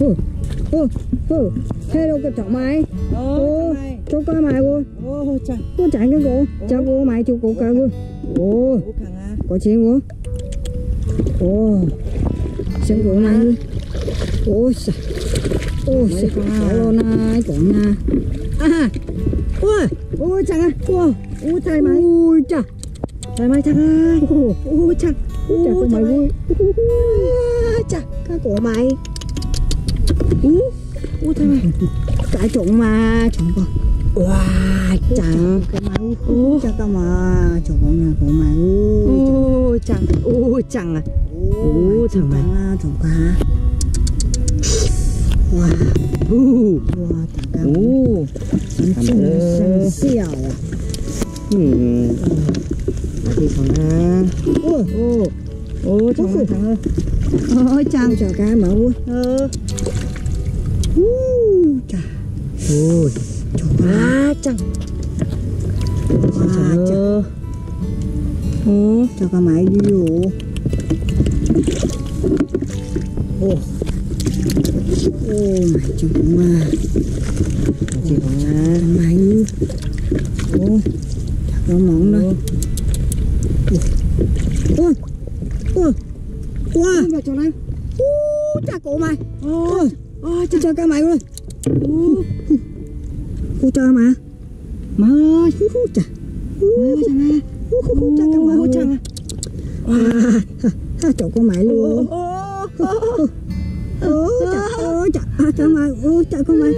ô ô ô thế đâu cái chọn mày ô cho coi mày cô Ồ, chà. cô cái cổ cho cô mày cho cô cả cô ô có chuyện cô ô xem cổ mày đi. Ô sa ô sa ô na cổ na à ôi ôi chẳng à ôi ôi thầy mày ôi chà. Thầy mày chẳng à ôi ôi chẳng ôi chà cô mày vui chà. Cái cổ mày ú ôi thầy mày cái trộn mà trộn con Wow, chẳng. ú cái mà trộn nhà cổ mày ú chẳng. Ồ, chẳng à. ú thằng mày. à trộn cả wow Ồ, wow ồ. Sân chung sân xiao à Ừ. Ở đây thằng à. Ồ, thằng ơi, thằng ơi. Ôi chàng cho cái mà ui. Uh, chà Ôi. À, chẳng. wow chà Ờ. Ồ. cho cái máy đi vô ô ô mày chụp mà Chị à. thằng mày ô chà cái món ôi ôi wow vào chỗ này. uh, chà cổ mày Ôi. ôi chà cho cái mày luôn Ồ. cô cho mà Má ơi. Hú hú chà Má ơi, chẳng à. hú hú hú chà cái mày Ồ, chẳng à. à ha chỗ con mày luôn Ồ. ô chà ô chà à chà mày ô chà con mày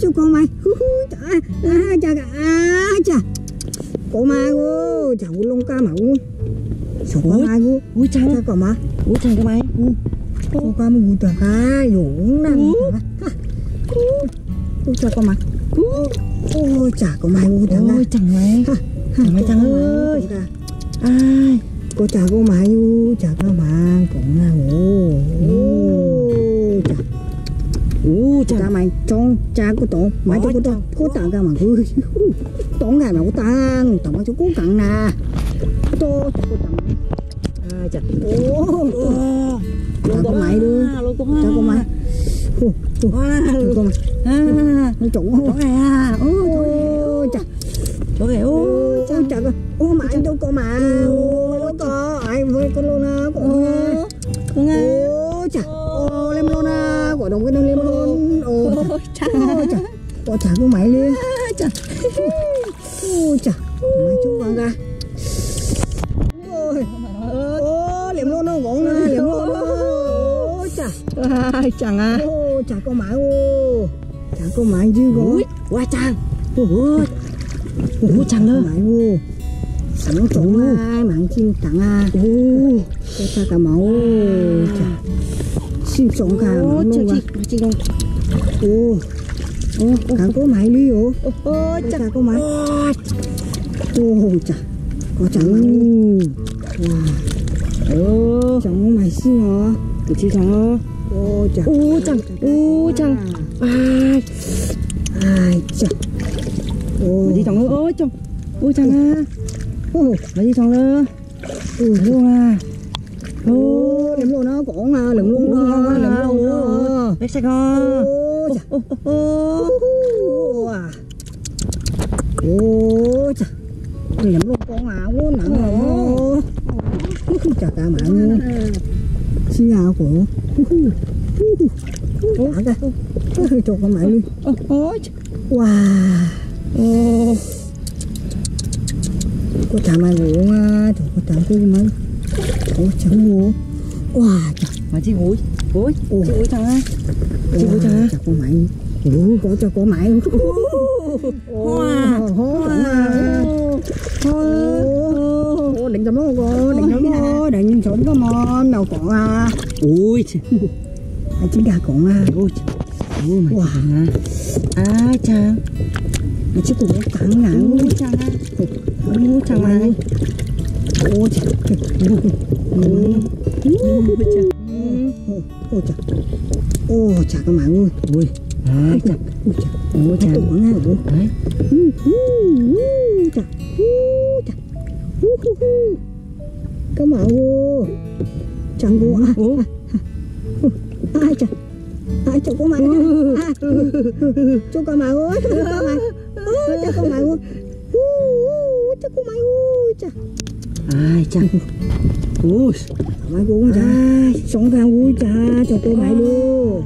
chỗ con mày hú hú chà à chà à chà cổ mày cô chà lông ca mà cô chỗ con Ôi. mày cô Ôi, chẳng. chà con mà Ủa chẳng cái mày cô ca mà cô chà ca dũng năng cô chà con mày ô chà con mày cô chà Ôi chẳng mày Chẳng mày chẳng ơi Ai. Cô chà cô mày cô chà con mà cũng là ô ô Ủa cha chẳng mày trong cha của tổ. Mày cho của tổ của tao cả mà cứ tổ ngày mà tao tổ mà cho cố cặn nè tổ cho của tao À chẳng ô cha của mày đưa Lô của cha của mày. Ô ô cha của mày. À nó chủ Chỗ này à. Ô cha Chỗ này ô ô cha cha con ô mày đâu có mà. Ô có ai với con luôn á con Không à ô cha ô lem luôn á quả đồng cái đồng lem luôn ô cha ô cha ô cha của mày liền cha ô cha mày chú con ra Ai chẳng à? Ô cha con mãi ô. Cha con mãi chứ Ui Quá chẳng Ủa Ủa chẳng con ơi. Mãi ô. Sẵn trộn ai mạng chim tặng à. Ồ cho cha cả máu cha chim trộn cả chị luôn à. chị Chị. Không ô. Ô cả có mãi đi ô Ồ cha có mãi ô cha có chẳng Ồ chẳng mày xin hả? Chị chẳng ơi ô cha Ồ chẳng Ồ chẳng Ai. Ai cha ô chị chẳng ơi Ôi chẳng Ôi chẳng à ô Mà chị chẳng ơi ừ Luôn à. Ô lượm luôn nó còn à lượm luôn đó lượm luôn đó Bếp sạch à ô cha Ô ô ô ô. À ô cha lượm luôn con à ô nặng rồi. Chà cả mạng xin hào của cả chụp con mày đi wow Cô có chả mày ngủ à chụp có chả cái mấy có chẳng ngủ wow chà Mà chị ngủ Ôi Chị ngủ chẳng ai Chị ngủ chẳng ai chà con mày Ủa, có cho con mày Hoa hoa wow định cầm nó cô, định cầm nó, định trộn có mòn nào còn à. Ui Anh chính gà còn à. Ôi Ôi mà Wow. à À chẳng Anh chỉ cũng cắn ngã. Ôi chẳng à Ôi chẳng à Ô chà. Ôi chẳng Ô chà. Ô chà con mày ơi. Ui. À chẳng Ô chà. Ôi Nó chẳng tụ chà. Chà. Con mày ơi. Chẳng cô à. Ai chà ai chà con mày? Cho con mày ơi cho con mày. Cho con mày ơi. Ú, cho con mày ơi chà. Ai chăng ui. Mày cũng chà. Sống thang ui chà. Cho con mày luôn